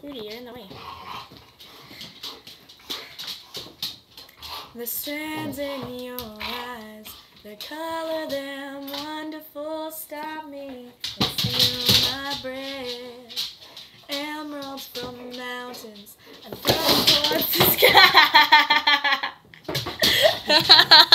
Judy, you're in the way. The strands in your eyes, the color them wonderful. Stop me and steal my breath. Emeralds from the mountains and from towards the sky.